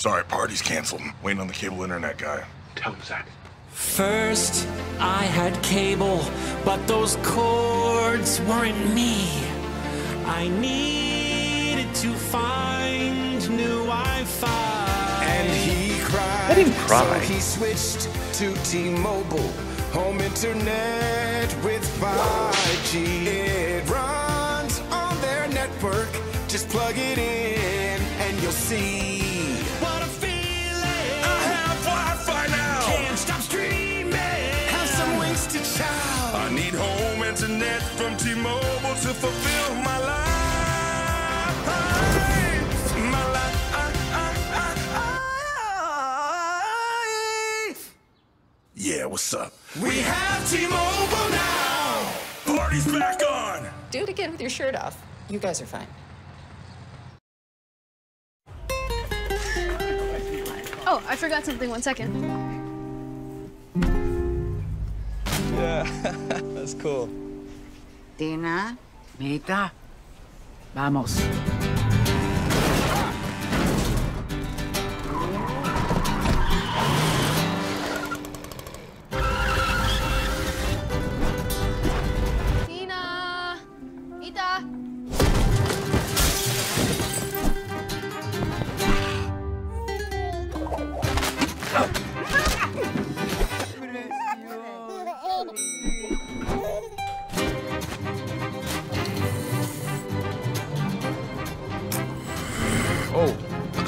Sorry, party's canceled. Waiting on the cable internet guy. Tell him, Zach. First, I had cable, but those cords weren't me. I needed to find new Wi-Fi. And he cried. I didn't cry. So he switched to T-Mobile. Home internet with 5G. It runs on their network. Just plug it in and you'll see. To fulfill my life. My life. Yeah, what's up? We have T-Mobile now. Party's back on. Do it again with your shirt off. You guys are fine. Oh, I forgot something. One second. Yeah, that's cool. Dina, Mita, vamos.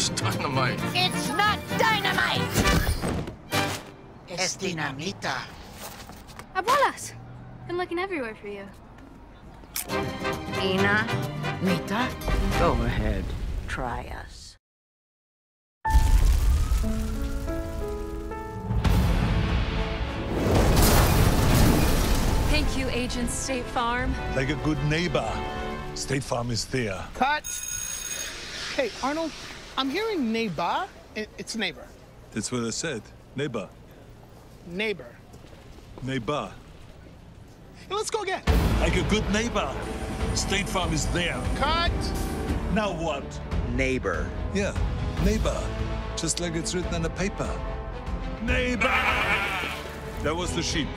That's dynamite. It's not dynamite. Es dinamita. Abuelas. Been looking everywhere for you. Dina, Mita, go ahead. Try us. Thank you, Agent State Farm. Like a good neighbor, State Farm is there. Cut. Hey, Arnold, I'm hearing neighbor. It's neighbor. That's what I said. Neighbor. Neighbor. Neighbor. Hey, let's go again. Like a good neighbor, State Farm is there. Cut. Now what? Neighbor. Yeah, neighbor. Just like it's written on the paper. Neighbor! That was the sheep.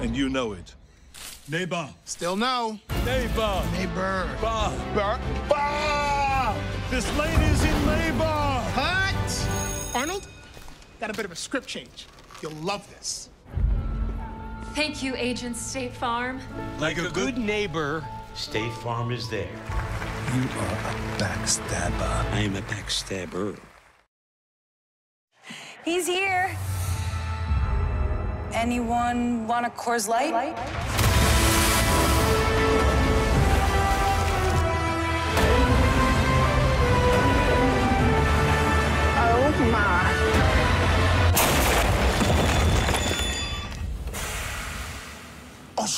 And you know it. Neighbor. Still no. Neighbor. Neighbor. Bar. Bar. Bar! This lady's in labor. Cut. Arnold, got a bit of a script change. You'll love this. Thank you, Agent State Farm. Like a good neighbor, State Farm is there. You are a backstabber. I am a backstabber. He's here. Anyone want a Coors Light? Oh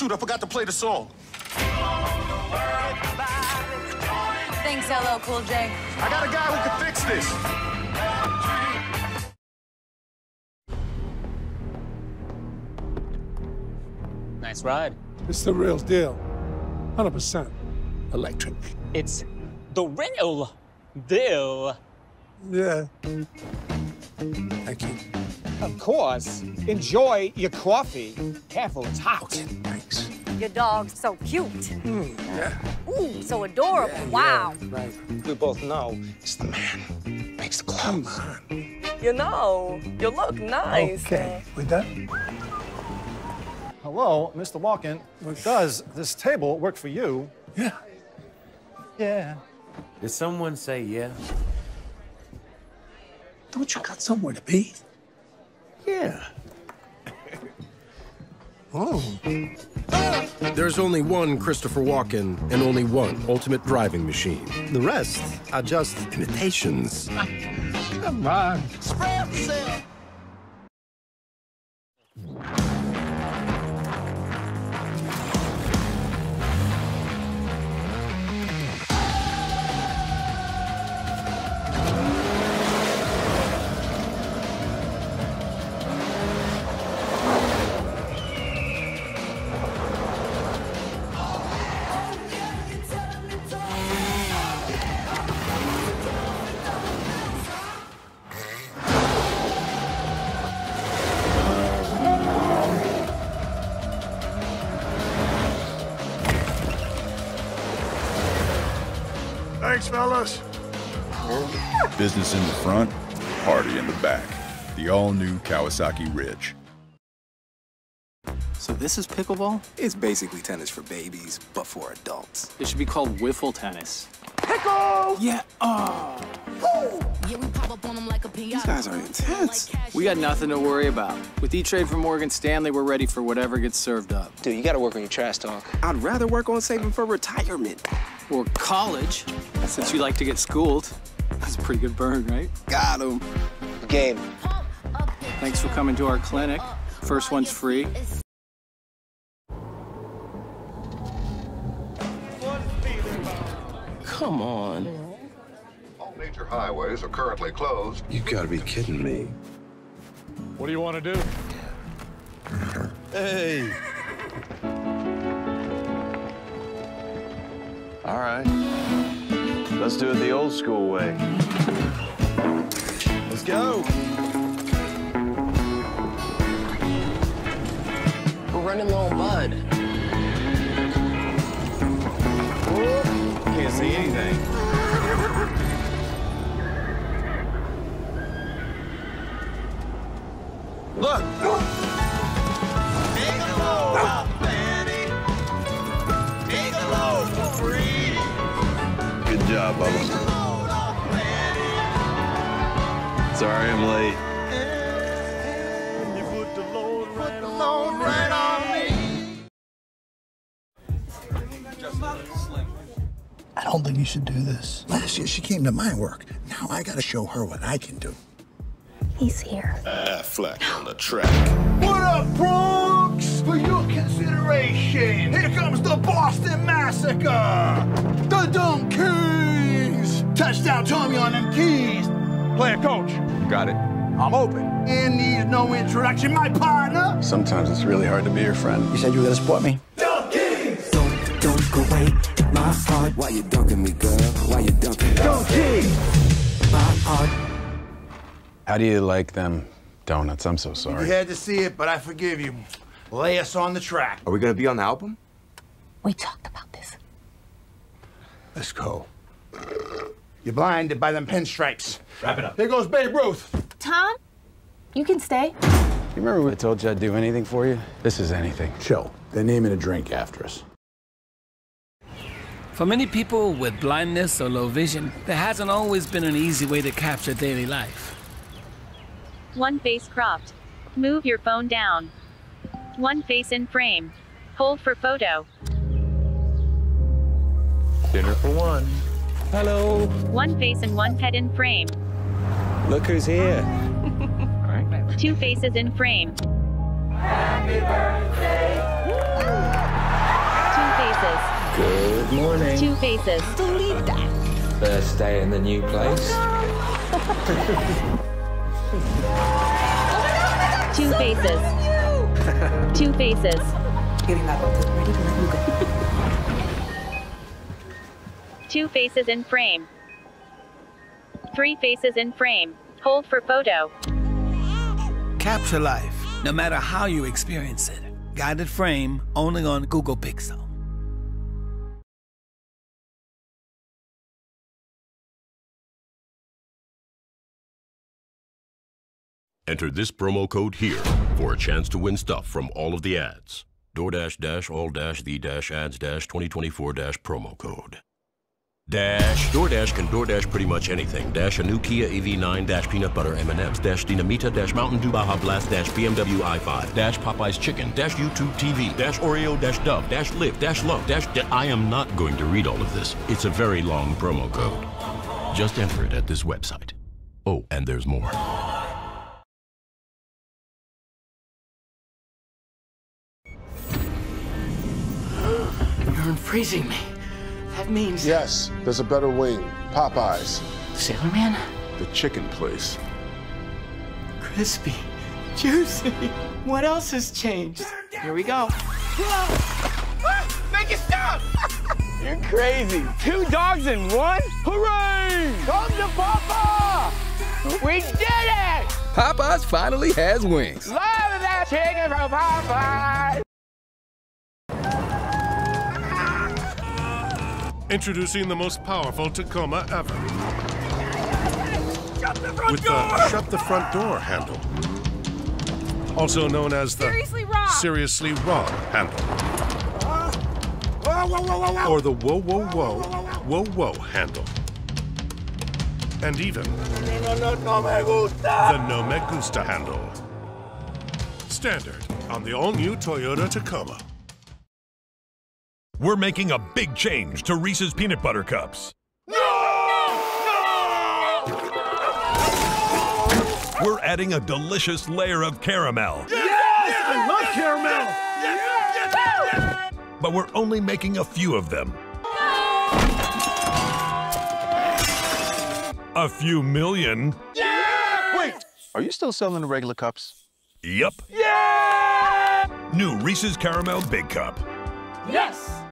shoot, I forgot to play the song. Thanks, LL Cool J. I got a guy who can fix this. Nice ride. It's the real deal. 100% electric. It's the real deal. Yeah. Thank you. Of course. Enjoy your coffee. Careful, it's hot. Thanks. Your dog's so cute. Hmm, yeah. Ooh, so adorable. wow. Right. We both know It's the man. Makes the clothes. You know, you look nice. Okay. We done? Hello, Mr. Walken. Does this table work for you? Yeah. Yeah. Did someone say yeah? Don't you got somewhere to be? Yeah. Oh. There's only one Christopher Walken and only one ultimate driving machine. The rest are just imitations. Ah, come on. Thanks, fellas. Business in the front, party in the back. The all-new Kawasaki Ridge. So this is pickleball? It's basically tennis for babies, but for adults. It should be called wiffle tennis. Pickle! Yeah. Oh. These guys are intense. We got nothing to worry about. With E-Trade from Morgan Stanley, we're ready for whatever gets served up. Dude, you gotta work on your trash talk. I'd rather work on saving for retirement. Or college, since you like to get schooled. That's a pretty good burn, right? Got him. Game. Thanks for coming to our clinic. First one's free. Come on. All major highways are currently closed. You gotta be kidding me. What do you want to do? Hey! All right. Let's do it the old school way. Let's go! We're running low on bud. Can't see anything. Look! Job, Bubba. Sorry I'm late. I don't think you should do this. Last year she came to my work. Now I gotta show her what I can do. He's here. Ah, Affleck on the track. What up, Bronx? For your consideration, here comes the Boston Massacre! The DunKings! Touchdown Tommy on them keys! Player coach, Got it. I'm open. And needs no introduction, my partner! Sometimes it's really hard to be your friend. You said you were gonna support me? DunKings! Don't, don't go away. My heart. Why you dunking me, girl? Why you dunking? DunKings! My heart. How do you like them donuts? I'm so sorry. You sorry. had to see it, but I forgive you. Lay us on the track. Are we gonna be on the album? We talked about this. Let's go. You're blinded by them pinstripes. Wrap it up. Here goes Babe Ruth. Tom, you can stay. You remember when I told you I'd do anything for you? This is anything. Chill. They're naming a drink after us. For many people with blindness or low vision, there hasn't always been an easy way to capture daily life. One face cropped. Move your phone down. One face in frame. Hold for photo. Dinner for one. Hello. One face and one head in frame. Look who's here. Two faces in frame. Happy birthday. Two faces. Good morning. Two faces. Believe that. First day in the new place. Two faces. Two faces. Two faces in frame. Three faces in frame. Hold for photo. Capture life, no matter how you experience it. Guided frame only on Google Pixel. Enter this promo code here for a chance to win stuff from all of the ads. DoorDash dash all dash the dash ads dash 2024 dash promo code. Dash. DoorDash can DoorDash pretty much anything. Dash a new Kia EV9 dash peanut butter M&Ms dash Dinamita dash Mountain Dew Baja Blast dash BMW i5 dash Popeye's Chicken dash YouTube TV dash Oreo dash Dove dash Live dash Love dash da- I am not going to read all of this. It's a very long promo code. Just enter it at this website. Oh, and there's more. You're freezing me. That means. Yes, there's a better wing. Popeyes. Sailor Man? The chicken place. Crispy. Juicy. What else has changed? Here we go. Make it stop! You're crazy. Two dogs in one? Hooray! Come to Papa! We did it! Popeyes finally has wings. Love that chicken from Popeye! Introducing the most powerful Tacoma ever. Shut the front With door! the shut the front door handle. Also known as the Seriously Raw. Seriously Raw handle. Whoa, whoa, whoa, whoa, whoa. Or the whoa whoa whoa whoa whoa handle. And even No, no, no the No Me Gusta handle. Standard on the all-new Toyota Tacoma. We're making a big change to Reese's Peanut Butter Cups. No! We're adding a delicious layer of caramel. Yes! I love caramel! But we're only making a few of them. A few million. Wait, are you still selling the regular cups? Yep. Yeah! New Reese's Caramel Big Cup. Yes!